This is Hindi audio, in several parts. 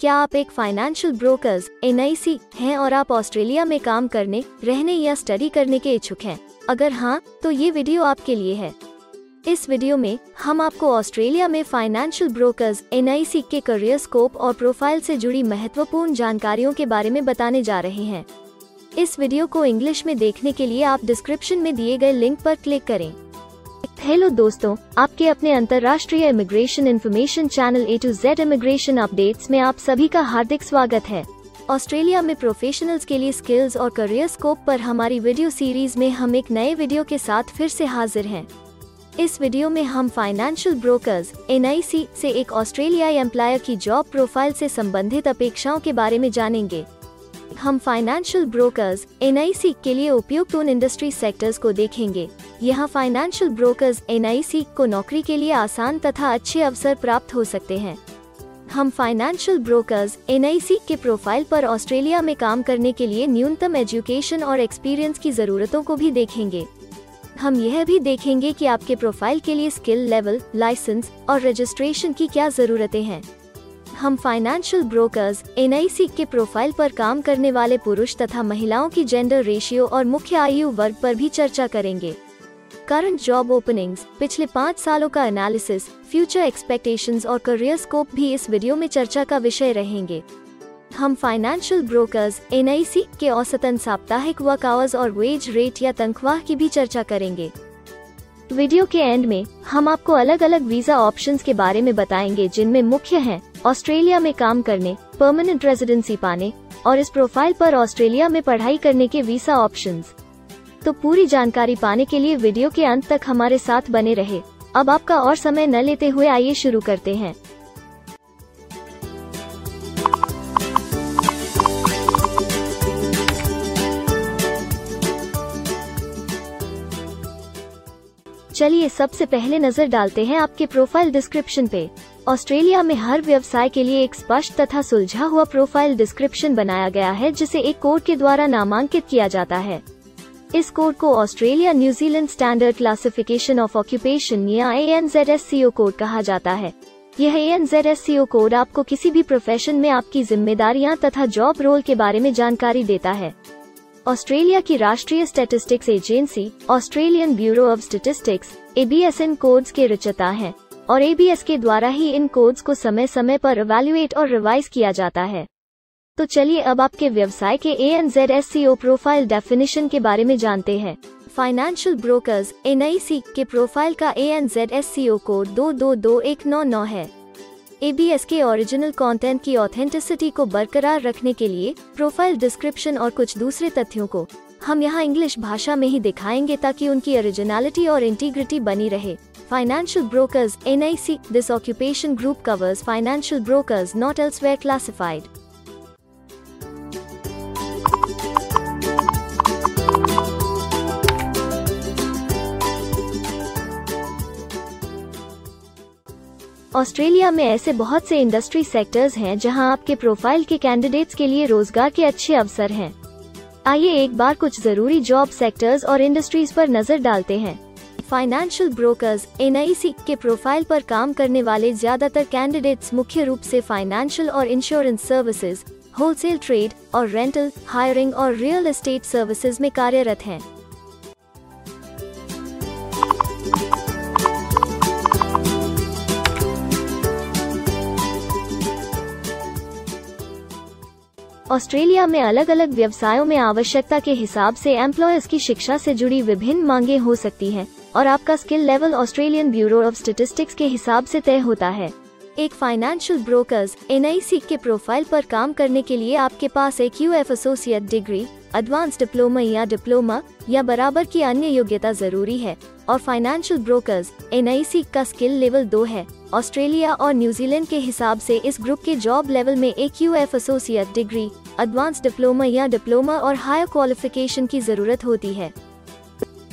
क्या आप एक फाइनेंशियल ब्रोकर्स एन हैं और आप ऑस्ट्रेलिया में काम करने, रहने या स्टडी करने के इच्छुक हैं? अगर हाँ तो ये वीडियो आपके लिए है। इस वीडियो में, हम आपको ऑस्ट्रेलिया में फाइनेंशियल ब्रोकर्स एन के करियर स्कोप और प्रोफ़ाइल से जुड़ी महत्वपूर्ण जानकारियों के बारे में बताने जा रहे हैं। इस वीडियो को इंग्लिश में देखने के लिए आप डिस्क्रिप्शन में दिए गए लिंक पर क्लिक करें। हेलो दोस्तों, आपके अपने अंतर्राष्ट्रीय immigration information channel A to Z immigration updates में आप सभी का हार्दिक स्वागत है। ऑस्ट्रेलिया में प्रोफेशनल्स के लिए स्किल्स और करियर स्कोप पर हमारी वीडियो सीरीज़ में हम एक नए वीडियो के साथ फिर से हाजिर हैं। इस वीडियो में हम फाइनेंशियल ब्रोकर्स एन से एक ऑस्ट्रेलियाई एम्प्लायर की जॉब प्रोफ़ाइल से संबंधित अपेक्षाओं के बारे में जानेंगे। हम फाइनेंशियल ब्रोकर्स एन के लिए उपयुक्त उन इंडस्ट्री सेक्टर्स को देखेंगे। यहाँ फाइनेंशियल ब्रोकर्स एनआईसी को नौकरी के लिए आसान तथा अच्छे अवसर प्राप्त हो सकते हैं। हम फाइनेंशियल ब्रोकर्स एनआईसी के प्रोफ़ाइल पर ऑस्ट्रेलिया में काम करने के लिए न्यूनतम एजुकेशन और एक्सपीरियंस की जरूरतों को भी देखेंगे। हम यह भी देखेंगे कि आपके प्रोफ़ाइल के लिए स्किल लेवल लाइसेंस और रजिस्ट्रेशन की क्या जरूरतें हैं। हम फाइनेंशियल ब्रोकर्स एन के प्रोफ़ाइल पर काम करने वाले पुरुष तथा महिलाओं की जेंडर रेशियो और मुख्य आयु वर्ग पर भी चर्चा करेंगे। करंट जॉब ओपनिंग्स पिछले पाँच सालों का एनालिसिस फ्यूचर एक्सपेक्टेशंस और करियर स्कोप भी इस वीडियो में चर्चा का विषय रहेंगे। हम फाइनेंशियल ब्रोकर्स एन के औसतन साप्ताहिक वर्क आवर्स और वेज रेट या तनख्वाह की भी चर्चा करेंगे। वीडियो के एंड में, हम आपको अलग अलग वीज़ा ऑप्शंस के बारे में बताएँगे जिनमें मुख्य हैं ऑस्ट्रेलिया में काम करने परमानेंट रेजिडेंसी पाने, और इस प्रोफ़ाइल पर ऑस्ट्रेलिया में पढ़ाई करने के वीसा ऑप्शंस तो पूरी जानकारी पाने के लिए वीडियो के अंत तक हमारे साथ बने रहे। अब आपका और समय न लेते हुए आइए शुरू करते हैं। चलिए सबसे पहले नज़र डालते हैं आपके प्रोफ़ाइल डिस्क्रिप्शन पे। ऑस्ट्रेलिया में हर व्यवसाय के लिए एक स्पष्ट तथा सुलझा हुआ प्रोफ़ाइल डिस्क्रिप्शन बनाया गया है, जिसे एक कोड के द्वारा नामांकित किया जाता है। इस कोड को Australia New Zealand standard classification of occupation या A N Z S C O code कहा जाता है। यह A N Z S C O code आपको किसी भी प्रोफेशन में आपकी जिम्मेदारियाँ तथा जॉब रोल के बारे में जानकारी देता है। ऑस्ट्रेलिया की राष्ट्रीय statistics agency Australian Bureau of Statistics ABS in codes के रचता है और एबीएस के द्वारा ही इन कोड्स को समय समय पर इवेल्युएट और रिवाइज किया जाता है। तो चलिए अब आपके व्यवसाय के A N Z S C O profile definition के बारे में जानते हैं। Financial brokers N I C के प्रोफ़ाइल का A N Z S C O code दो दो दो एक नौ नौ है। एबीएस के ओरिजिनल कंटेंट की ऑथेंटिसिटी को बरकरार रखने के लिए प्रोफ़ाइल डिस्क्रिप्शन और कुछ दूसरे तथ्यों को हम यहाँ इंग्लिश भाषा में ही दिखाएँगे ताकि उनकी ओरिजिनलिटी और इंटीग्रिटी बनी रहे। Financial brokers N I C this occupation group covers financial brokers not else elsewhere classified Australia में ऐसे बहुत से इंडस्ट्री सेक्टर्स हैं जहाँ आपके प्रोफ़ाइल के कैंडिडेट्स के लिए रोज़गार के अच्छे अवसर हैं। आइए एक बार कुछ ज़रूरी जॉब सेक्टर्स और इंडस्ट्रीज़ पर नज़र डालते हैं फाइनेंशियल ब्रोकर्स एन के प्रोफ़ाइल पर काम करने वाले ज़्यादातर कैंडिडेट्स मुख्य रूप से फाइनेंशियल और इंश्योरेंस सर्विसेज़ होलसेल ट्रेड और रेंटल हायरिंग और रियल एस्टेट सर्विसेज़ में कार्यरत हैं। ऑस्ट्रेलिया में अलग अलग व्यवसायों में आवश्यकता के हिसाब से एम्प्लॉयर्स की शिक्षा से जुड़ी विभिन्न मांगे हो सकती हैं, और आपका skill level Australian Bureau of Statistics के हिसाब से तय होता है। एक फाइनेंशियल ब्रोकर्स एन के प्रोफ़ाइल पर काम करने के लिए आपके पास एक U F associate degree advance diploma या डिप्लोमा या बराबर की अन्य योग्यता ज़रूरी है, और फाइनेंशियल ब्रोकर्स एन का स्किल लेवल दो है। ऑस्ट्रेलिया और न्यूजीलैंड के हिसाब से इस ग्रुप के जॉब लेवल में एक U F associate degree advance diploma या डिप्लोमा और हायर क्वालिफिकेशन की ज़रूरत होती है।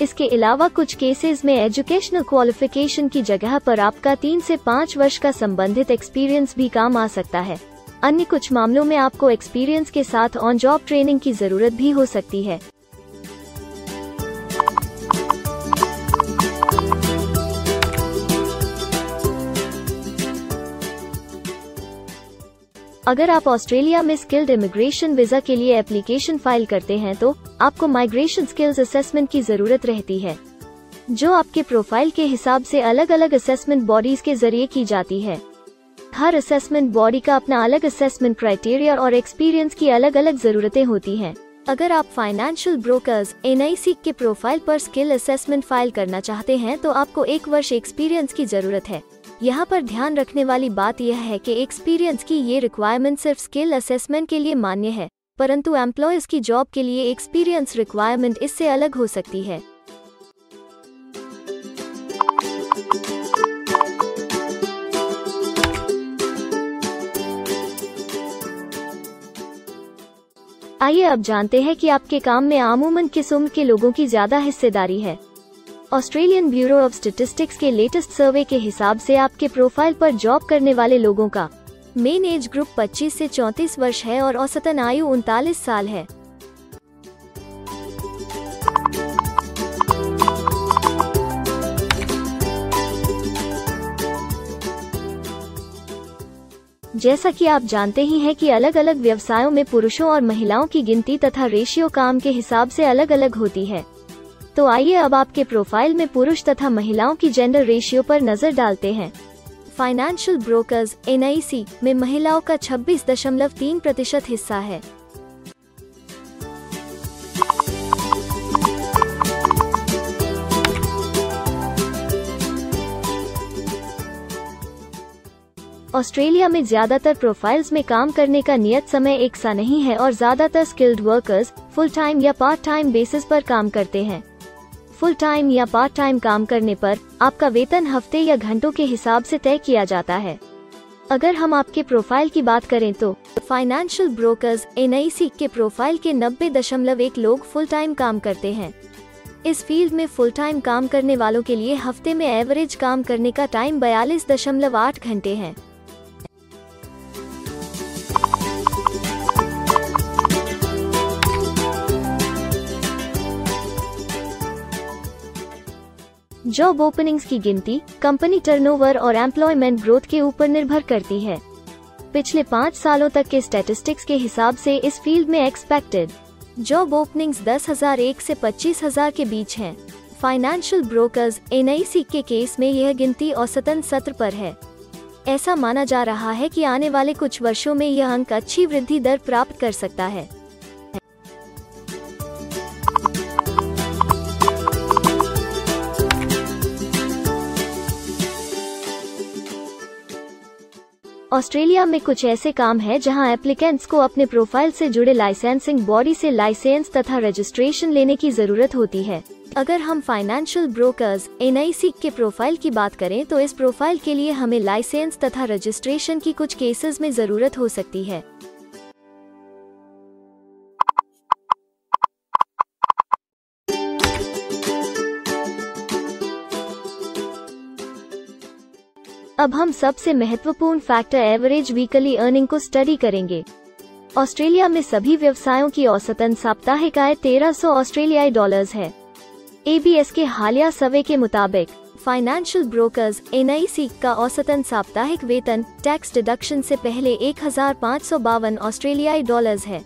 इसके अलावा कुछ केसेस में एजुकेशनल क्वालिफिकेशन की जगह पर आपका तीन से पाँच वर्ष का संबंधित एक्सपीरियंस भी काम आ सकता है। अन्य कुछ मामलों में आपको एक्सपीरियंस के साथ ऑन जॉब ट्रेनिंग की ज़रूरत भी हो सकती है। अगर आप ऑस्ट्रेलिया में स्किल्ड इमिग्रेशन वीज़ा के लिए एप्लीकेशन फ़ाइल करते हैं तो आपको माइग्रेशन स्किल्स असेसमेंट की ज़रूरत रहती है, जो आपके प्रोफ़ाइल के हिसाब से अलग अलग असेसमेंट बॉडीज के ज़रिए की जाती है हर असेसमेंट बॉडी का अपना अलग असेसमेंट क्राइटेरिया और एक्सपीरियंस की अलग अलग जरूरतें होती हैं। अगर आप फाइनेंशियल ब्रोकर्स एन के प्रोफ़ाइल पर स्किल असेसमेंट फ़ाइल करना चाहते हैं तो आपको एक वर्ष एक्सपीरियंस की ज़रूरत है यहाँ पर ध्यान रखने वाली बात यह है कि एक्सपीरियंस की ये रिक्वायरमेंट सिर्फ़ स्किल असेसमेंट के लिए मान्य है, परंतु एम्प्लॉयज़ की जॉब के लिए एक्सपीरियंस रिक्वायरमेंट इससे अलग हो सकती है। आइए अब जानते हैं कि आपके काम में आमूमन किस उम्र के लोगों की ज़्यादा हिस्सेदारी है। ऑस्ट्रेलियन ब्यूरो ऑफ़ स्टेटिस्टिक्स के लेटेस्ट सर्वे के हिसाब से आपके प्रोफ़ाइल पर जॉब करने वाले लोगों का। मेन एज ग्रुप 25 से 34 वर्ष है और औसतन आयु उनतालीस साल है। जैसा कि आप जानते ही हैं कि अलग अलग व्यवसायों में पुरुषों और महिलाओं की गिनती तथा रेशियो काम के हिसाब से अलग अलग होती है। तो आइए अब आपके प्रोफ़ाइल में पुरुष तथा महिलाओं की जेंडर रेशियो पर नज़र डालते हैं। फाइनेंशियल ब्रोकर्स एन में महिलाओं का 26.3 प्रतिशत हिस्सा है। ऑस्ट्रेलिया में ज़्यादातर प्रोफाइल्स में काम करने का नियत समय एक सा नहीं है और ज़्यादातर स्किल्ड वर्कर्स फुल टाइम या पार्ट टाइम बेसिस पर काम करते हैं। फुल टाइम या पार्ट टाइम काम करने पर आपका वेतन हफ़्ते या घंटों के हिसाब से तय किया जाता है। अगर हम आपके प्रोफ़ाइल की बात करें तो फाइनेंशियल ब्रोकर्स एन के प्रोफ़ाइल के नब्बे दशमलव एक लोग फुल टाइम काम करते हैं। इस फ़ील्ड में फुल टाइम काम करने वालों के लिए हफ़्ते में एवरेज काम करने का टाइम बयालीस दशमलव आठ घंटे है। जॉब ओपनिंग्स की गिनती कंपनी टर्नओवर और एम्प्लॉयमेंट ग्रोथ के ऊपर निर्भर करती है। पिछले पाँच सालों तक के स्टेटिस्टिक्स के हिसाब से इस फ़ील्ड में एक्सपेक्टेड जॉब ओपनिंग्स दस हज़ार एक से पच्चीस हज़ार के बीच हैं। फाइनेंशियल ब्रोकर्स एन के केस में यह गिनती औसतन सत्र पर है। ऐसा माना जा रहा है कि आने वाले कुछ वर्षों में यह अंक अच्छी वृद्धि दर प्राप्त कर सकता है। ऑस्ट्रेलिया में कुछ ऐसे काम है जहाँ एप्लीकेंट्स को अपने प्रोफ़ाइल से जुड़े लाइसेंसिंग बॉडी से लाइसेंस तथा रजिस्ट्रेशन लेने की ज़रूरत होती है। अगर हम फाइनेंशियल ब्रोकर्स एनआईसी के प्रोफ़ाइल की बात करें तो इस प्रोफ़ाइल के लिए हमें लाइसेंस तथा रजिस्ट्रेशन की कुछ केसेस में ज़रूरत हो सकती है। अब हम सबसे महत्वपूर्ण फैक्टर एवरेज वीकली अर्निंग को स्टडी करेंगे। ऑस्ट्रेलिया में सभी व्यवसायों की औसतन साप्ताहिक आय 1300 ऑस्ट्रेलियाई डॉलर्स है। एबीएस के हालिया सर्वे के मुताबिक फाइनेंशियल ब्रोकर्स एन का औसतन साप्ताहिक वेतन टैक्स डिडक्शन से पहले एक हज़ार पाँच सौ बावन ऑस्ट्रेलियाई डॉलर्स है,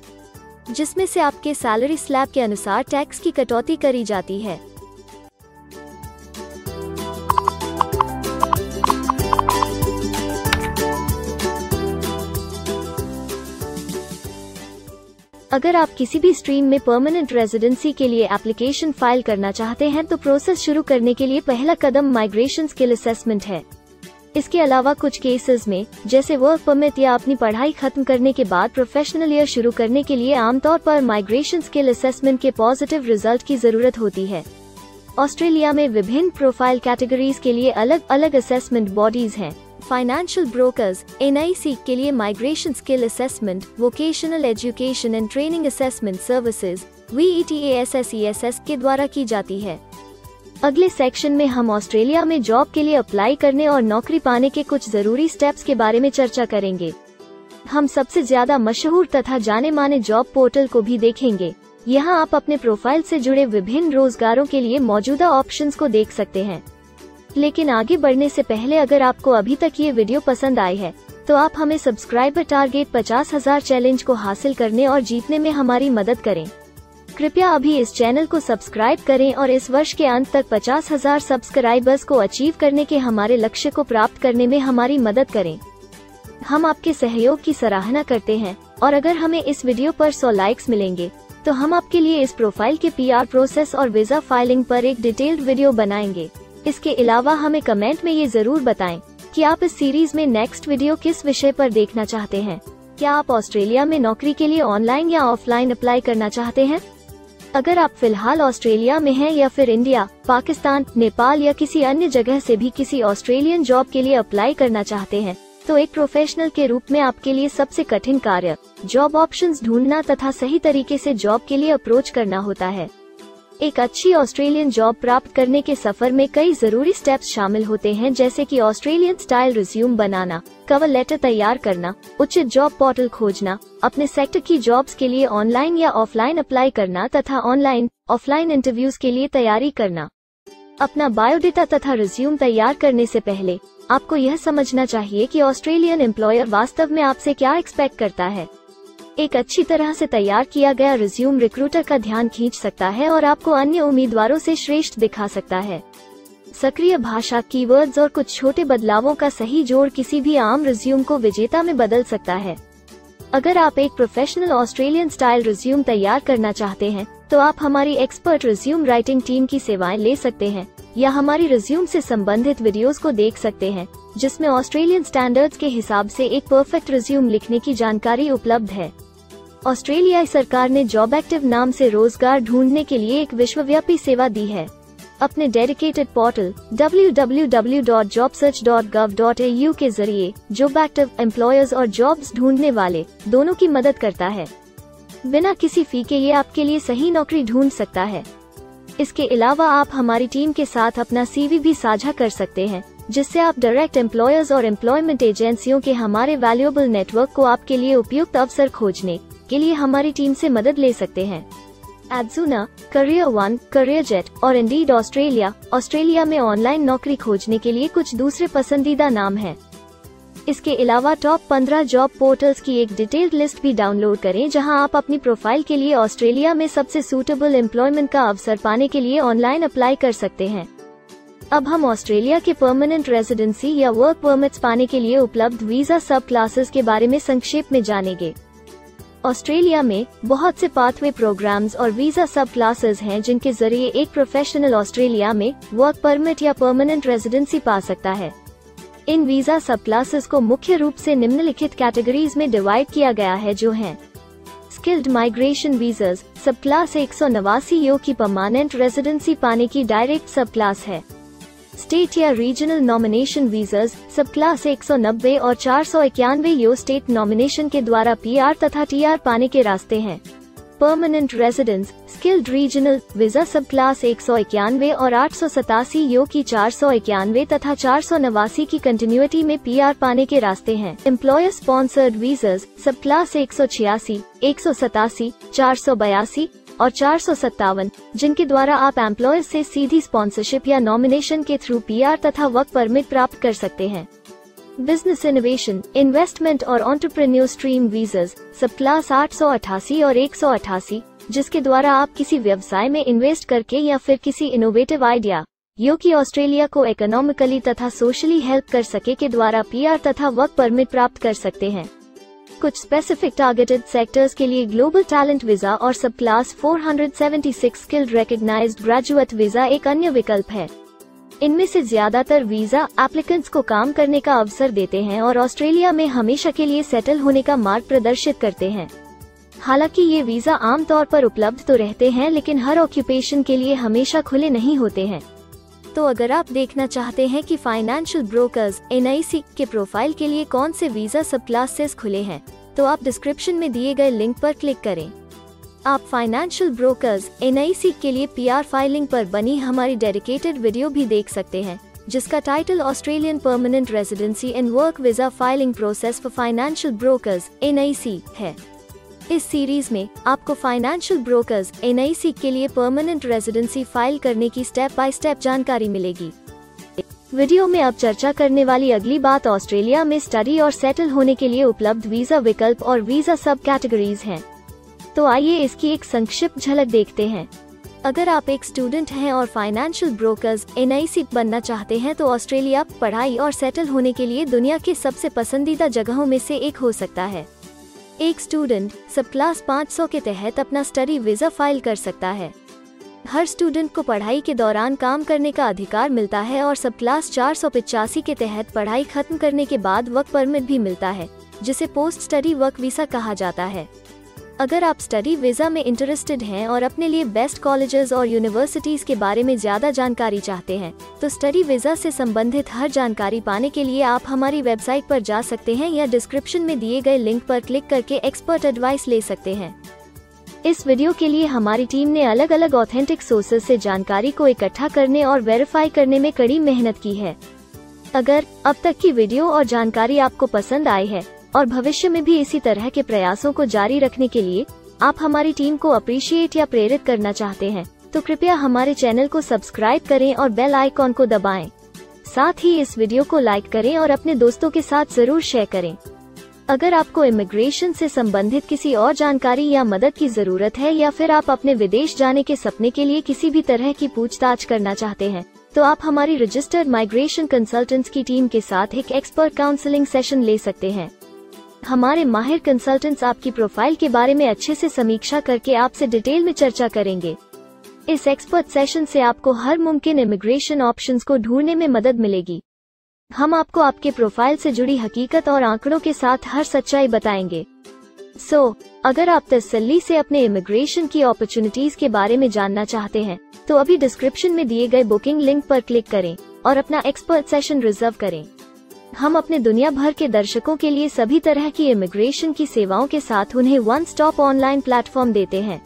जिसमें से आपके सैलरी स्लैब के अनुसार टैक्स की कटौती करी जाती है। अगर आप किसी भी स्ट्रीम में परमानेंट रेजिडेंसी के लिए एप्लीकेशन फ़ाइल करना चाहते हैं तो प्रोसेस शुरू करने के लिए पहला कदम माइग्रेशन स्किल असेसमेंट है। इसके अलावा कुछ केसेस में, जैसे वर्क परमिट या अपनी पढ़ाई खत्म करने के बाद प्रोफेशनल ईयर शुरू करने के लिए आमतौर पर माइग्रेशन स्किल असेसमेंट के पॉजिटिव रिज़ल्ट की ज़रूरत होती है। ऑस्ट्रेलिया में विभिन्न प्रोफ़ाइल कैटेगरीज के लिए अलग अलग असेसमेंट बॉडीज हैं। फाइनेंशियल ब्रोकर्स एन के लिए migration skill assessment vocational education and training assessment services V के द्वारा की जाती है। अगले सेक्शन में हम ऑस्ट्रेलिया में जॉब के लिए अप्लाई करने और नौकरी पाने के कुछ ज़रूरी स्टेप्स के बारे में चर्चा करेंगे। हम सबसे ज़्यादा मशहूर तथा जाने माने जॉब पोर्टल को भी देखेंगे। यहाँ आप अपने प्रोफ़ाइल से जुड़े विभिन्न रोजगारों के लिए मौजूदा ऑप्शंस को देख सकते हैं। लेकिन आगे बढ़ने से पहले अगर आपको अभी तक ये वीडियो पसंद आई है तो आप हमें सब्सक्राइबर टारगेट पचास हज़ार चैलेंज को हासिल करने और जीतने में हमारी मदद करें। कृपया अभी इस चैनल को सब्सक्राइब करें और इस वर्ष के अंत तक पचास हज़ार सब्सक्राइबर्स को अचीव करने के हमारे लक्ष्य को प्राप्त करने में हमारी मदद करें। हम आपके सहयोग की सराहना करते हैं, और अगर हमें इस वीडियो पर 100 लाइक्स मिलेंगे तो हम आपके लिए इस प्रोफ़ाइल के पीआर प्रोसेस और वीज़ा फाइलिंग पर एक डिटेल्ड वीडियो बनाएँगे। इसके अलावा हमें कमेंट में ये ज़रूर बताएँ कि आप इस सीरीज़ में नेक्स्ट वीडियो किस विषय पर देखना चाहते हैं। क्या आप ऑस्ट्रेलिया में नौकरी के लिए ऑनलाइन या ऑफलाइन अप्लाई करना चाहते हैं? अगर आप फ़िलहाल ऑस्ट्रेलिया में हैं या फिर इंडिया, पाकिस्तान, नेपाल या किसी अन्य जगह से भी किसी ऑस्ट्रेलियन जॉब के लिए अप्लाई करना चाहते हैं तो एक प्रोफेशनल के रूप में आपके लिए सबसे कठिन कार्य जॉब ऑप्शंस ढूंढना तथा सही तरीके से जॉब के लिए अप्रोच करना होता है। एक अच्छी ऑस्ट्रेलियन जॉब प्राप्त करने के सफ़र में कई ज़रूरी स्टेप्स शामिल होते हैं, जैसे कि ऑस्ट्रेलियन स्टाइल रिज्यूम बनाना कवर लेटर तैयार करना, उचित जॉब पोर्टल खोजना, अपने सेक्टर की जॉब्स के लिए ऑनलाइन या ऑफलाइन अप्लाई करना तथा ऑनलाइन ऑफलाइन इंटरव्यूज़ के लिए तैयारी करना। अपना बायोडेटा तथा रिज्यूम तैयार करने से पहले, आपको यह समझना चाहिए कि ऑस्ट्रेलियन एम्प्लॉयर वास्तव में आपसे क्या एक्सपेक्ट करता है। एक अच्छी तरह से तैयार किया गया रिज्यूम रिक्रूटर का ध्यान खींच सकता है और आपको अन्य उम्मीदवारों से श्रेष्ठ दिखा सकता है। सक्रिय भाषा कीवर्ड्स और कुछ छोटे बदलावों का सही जोड़ किसी भी आम रिज्यूम को विजेता में बदल सकता है। अगर आप एक प्रोफेशनल ऑस्ट्रेलियन स्टाइल रिज्यूम तैयार करना चाहते हैं तो आप हमारी एक्सपर्ट रिज्यूम राइटिंग टीम की सेवाएँ ले सकते हैं, या हमारी रिज्यूम से संबंधित वीडियोस को देख सकते हैं, जिसमें ऑस्ट्रेलियन स्टैंडर्ड्स के हिसाब से एक परफेक्ट रिज्यूम लिखने की जानकारी उपलब्ध है। ऑस्ट्रेलियाई सरकार ने जॉब एक्टिव नाम से रोज़गार ढूँढने के लिए एक विश्वव्यापी सेवा दी है। अपने डेडिकेटेड पोर्टल www.jobsearch.gov.au के ज़रिए जॉब एक्टिव एम्प्लॉयर्स और जॉब्स ढूँढने वाले दोनों की मदद करता है। बिना किसी फ़ी के ये आपके लिए सही नौकरी ढूंढ सकता है। इसके अलावा आप हमारी टीम के साथ अपना सीवी भी साझा कर सकते हैं, जिससे आप डायरेक्ट एम्प्लॉयर्स और एम्प्लॉयमेंट एजेंसियों के हमारे वैल्यूएबल नेटवर्क को आपके लिए उपयुक्त अवसर खोजने के लिए हमारी टीम से मदद ले सकते हैं। Adzuna career one career jet और इंडीड ऑस्ट्रेलिया ऑस्ट्रेलिया में ऑनलाइन नौकरी खोजने के लिए कुछ दूसरे पसंदीदा नाम हैं। इसके अलावा टॉप 15 जॉब पोर्टल्स की एक डिटेल्ड लिस्ट भी डाउनलोड करें, जहाँ आप अपनी प्रोफ़ाइल के लिए ऑस्ट्रेलिया में सबसे सूटेबल एम्प्लॉयमेंट का अवसर पाने के लिए ऑनलाइन अप्लाई कर सकते हैं। अब हम ऑस्ट्रेलिया के परमानेंट रेजिडेंसी या वर्क परमिट्स पाने के लिए उपलब्ध वीज़ा सब क्लासेस के बारे में संक्षेप में जानेंगे। ऑस्ट्रेलिया में बहुत से पाथवे प्रोग्राम्स और वीज़ा सब क्लासेस हैं जिनके ज़रिए एक प्रोफेशनल ऑस्ट्रेलिया में वर्क परमिट या परमानेंट रेजिडेंसी पा सकता है। इन वीज़ा सब क्लासेस को मुख्य रूप से निम्नलिखित कैटेगरीज में डिवाइड किया गया है जो हैं। स्किल्ड माइग्रेशन वीजर्स सब क्लास एक सौ नवासी यो की परमानेंट रेजिडेंसी पाने की डायरेक्ट सब क्लास है। स्टेट या रीजनल नॉमिनेशन वीजर्स सब क्लास एक सौ नब्बे और चार सौ इक्यानवे यो स्टेट नॉमिनेशन के द्वारा पीआर तथा टीआर पाने के रास्ते हैं। Permanent residence skilled regional visa sub class एक सौ इक्यानवे और आठ सौ सतासी यो की चार सौ इक्यानवे तथा चार सौ नवासी की कंटिन्यूटी में पीआर पाने के रास्ते हैं। एम्प्लॉयर स्पॉन्सर्ड वीजर्स सब क्लास एक सौ छियासी, एक सौ सतासी, चार सौ बयासी और चार सौ सत्तावन, जिनके द्वारा आप एम्प्लॉयर से सीधी स्पॉन्सरशिप या नॉमिनेशन के थ्रू पीआर तथा वर्क परमिट प्राप्त कर सकते हैं। बिज़नेस इनोवेशन, इन्वेस्टमेंट और ऑन्टरप्रेन्योर स्ट्रीम वीजर्स सब क्लास आठ सौ अठासी और एक सौ अठासी, जिसके द्वारा आप किसी व्यवसाय में इन्वेस्ट करके या फिर किसी इनोवेटिव आइडिया यो की ऑस्ट्रेलिया को इकोनॉमिकली तथा सोशली हेल्प कर सके के द्वारा पीआर तथा वर्क परमिट प्राप्त कर सकते हैं। कुछ स्पेसिफिक टारगेटेड सेक्टर्स के लिए ग्लोबल टैलेंट वीज़ा और sub class 476 skilled recognised graduate visa एक अन्य विकल्प है। इनमें से ज़्यादातर वीज़ा एप्लीकेंट्स को काम करने का अवसर देते हैं और ऑस्ट्रेलिया में हमेशा के लिए सेटल होने का मार्ग प्रदर्शित करते हैं। हालाँकि ये वीज़ा आमतौर पर उपलब्ध तो रहते हैं, लेकिन हर ऑक्यूपेशन के लिए हमेशा खुले नहीं होते हैं। तो अगर आप देखना चाहते हैं कि फाइनेंशियल ब्रोकर्स एन के प्रोफ़ाइल के लिए कौन से वीज़ा सब क्लासेस खुले हैं तो आप डिस्क्रिप्शन में दिए गए लिंक पर क्लिक करें। आप फाइनेंशियल ब्रोकर्स एन के लिए पीआर फाइलिंग पर बनी हमारी डेडिकेटेड वीडियो भी देख सकते हैं, जिसका title Australian permanent residency and work visa filing process for financial brokers N है। इस सीरीज़ में आपको फाइनेंशियल ब्रोकर्स एनआईसी के लिए परमानेंट रेजिडेंसी फ़ाइल करने की स्टेप बाय स्टेप जानकारी मिलेगी। वीडियो में अब चर्चा करने वाली अगली बात ऑस्ट्रेलिया में स्टडी और सेटल होने के लिए उपलब्ध वीज़ा विकल्प और वीज़ा सब कैटेगरीज हैं। तो आइए इसकी एक संक्षिप्त झलक देखते हैं। अगर आप एक स्टूडेंट हैं और फाइनेंशियल ब्रोकर्स एन बनना चाहते हैं तो ऑस्ट्रेलिया, पढ़ाई और सेटल होने के लिए दुनिया के सबसे पसंदीदा जगहों में से एक हो सकता है। एक स्टूडेंट सब क्लास 500 के तहत अपना स्टडी वीज़ा फ़ाइल कर सकता है। हर स्टूडेंट को पढ़ाई के दौरान काम करने का अधिकार मिलता है और सब क्लास चार के तहत पढ़ाई खत्म करने के बाद वर्क परमिट भी मिलता है, जिसे पोस्ट स्टडी वर्क वीसा कहा जाता है। अगर आप स्टडी वीज़ा में इंटरेस्टेड हैं और अपने लिए बेस्ट कॉलेजेस और यूनिवर्सिटीज के बारे में ज़्यादा जानकारी चाहते हैं तो स्टडी वीज़ा से संबंधित हर जानकारी पाने के लिए आप हमारी वेबसाइट पर जा सकते हैं या डिस्क्रिप्शन में दिए गए लिंक पर क्लिक करके एक्सपर्ट एडवाइस ले सकते हैं। इस वीडियो के लिए हमारी टीम ने अलग अलग ऑथेंटिक सोर्सेज से जानकारी को इकट्ठा करने और वेरीफाई करने में कड़ी मेहनत की है। अगर अब तक की वीडियो और जानकारी आपको पसंद आई है और भविष्य में भी इसी तरह के प्रयासों को जारी रखने के लिए आप हमारी टीम को अप्रिशिएट या प्रेरित करना चाहते हैं तो कृपया हमारे चैनल को सब्सक्राइब करें और बेल आइकॉन को दबाएँ। साथ ही इस वीडियो को लाइक करें और अपने दोस्तों के साथ ज़रूर शेयर करें अगर आपको इमिग्रेशन से संबंधित किसी और जानकारी या मदद की ज़रूरत है या फिर आप अपने विदेश जाने के सपने के लिए किसी भी तरह की पूछताछ करना चाहते हैं तो आप हमारी रजिस्टर्ड माइग्रेशन कंसल्टेंट्स की टीम के साथ एक एक्सपर्ट काउंसलिंग सेशन ले सकते हैं हमारे माहिर कंसल्टेंट्स आपकी प्रोफ़ाइल के बारे में अच्छे से समीक्षा करके आपसे डिटेल में चर्चा करेंगे। इस एक्सपर्ट सेशन से आपको हर मुमकिन इमिग्रेशन ऑप्शंस को ढूँढने में मदद मिलेगी। हम आपको आपके प्रोफ़ाइल से जुड़ी हकीकत और आंकड़ों के साथ हर सच्चाई बताएँगे। सो so, अगर आप तसल्ली से अपने इमिग्रेशन की अपॉर्चुनिटीज़ के बारे में जानना चाहते हैं तो अभी डिस्क्रिप्शन में दिए गए बुकिंग लिंक पर क्लिक करें और अपना एक्सपर्ट सेशन रिज़र्व करें। हम अपने दुनिया भर के दर्शकों के लिए सभी तरह की इमिग्रेशन की सेवाओं के साथ उन्हें वन स्टॉप ऑनलाइन प्लेटफॉर्म देते हैं।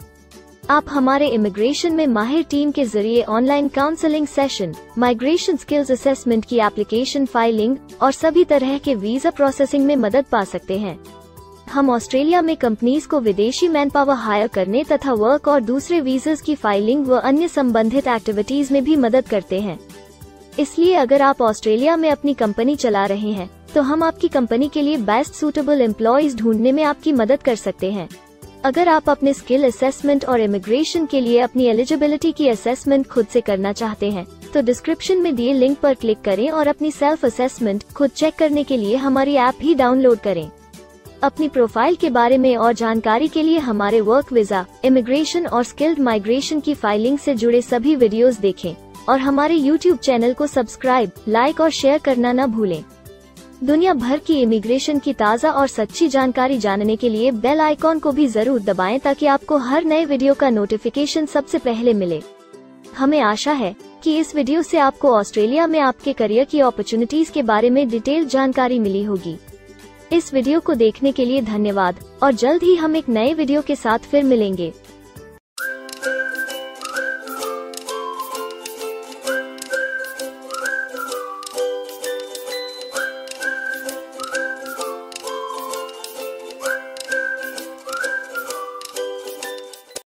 आप हमारे इमिग्रेशन में माहिर टीम के ज़रिए online counselling session migration skills assessment की एप्लीकेशन फाइलिंग और सभी तरह के वीज़ा प्रोसेसिंग में मदद पा सकते हैं। हम ऑस्ट्रेलिया में कंपनीज़ को विदेशी मैन पावर हायर करने तथा वर्क और दूसरे वीजास की फाइलिंग व अन्य संबंधित एक्टिविटीज़ में भी मदद करते हैं। इसलिए अगर आप ऑस्ट्रेलिया में अपनी कंपनी चला रहे हैं तो हम आपकी कंपनी के लिए बेस्ट सूटेबल एम्प्लॉयज़ ढूँढने में आपकी मदद कर सकते हैं। अगर आप अपने स्किल असेसमेंट और इमिग्रेशन के लिए अपनी एलिजिबिलिटी की असेसमेंट खुद से करना चाहते हैं तो डिस्क्रिप्शन में दिए लिंक पर क्लिक करें और अपनी सेल्फ असेसमेंट खुद चेक करने के लिए हमारी ऐप भी डाउनलोड करें। अपनी प्रोफ़ाइल के बारे में और जानकारी के लिए हमारे वर्क वीज़ा इमिग्रेशन और स्किल्ड माइग्रेशन की फाइलिंग से जुड़े सभी वीडियोस देखें। और हमारे यूट्यूब चैनल को सब्सक्राइब लाइक और शेयर करना न भूलें। दुनिया भर की इमिग्रेशन की ताज़ा और सच्ची जानकारी जानने के लिए बेल आइकॉन को भी ज़रूर दबाएँ ताकि आपको हर नए वीडियो का नोटिफिकेशन सबसे पहले मिले। हमें आशा है कि इस वीडियो से आपको ऑस्ट्रेलिया में आपके करियर की अपॉर्चुनिटीज़ के बारे में डिटेल जानकारी मिली होगी। इस वीडियो को देखने के लिए धन्यवाद, और जल्द ही हम एक नए वीडियो के साथ फिर मिलेंगे।